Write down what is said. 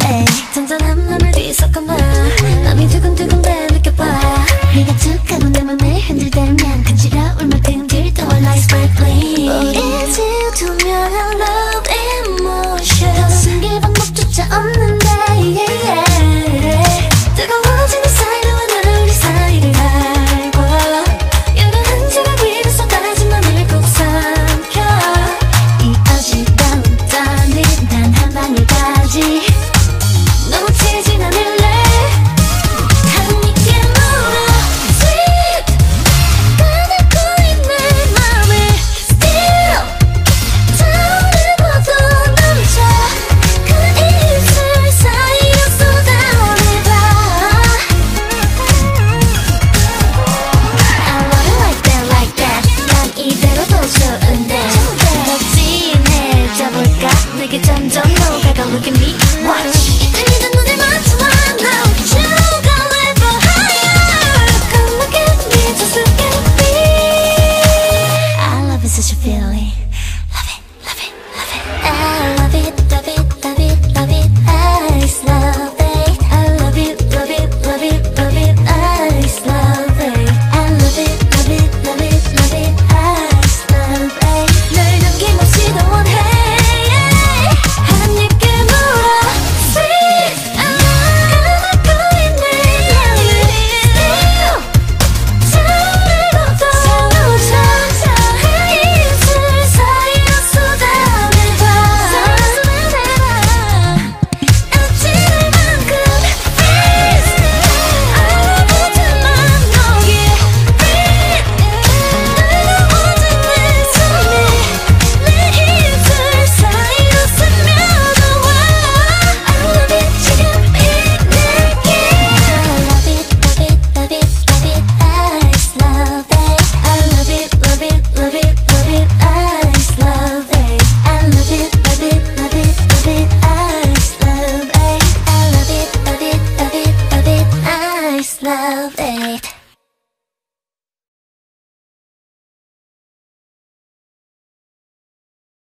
Hey. silly. update.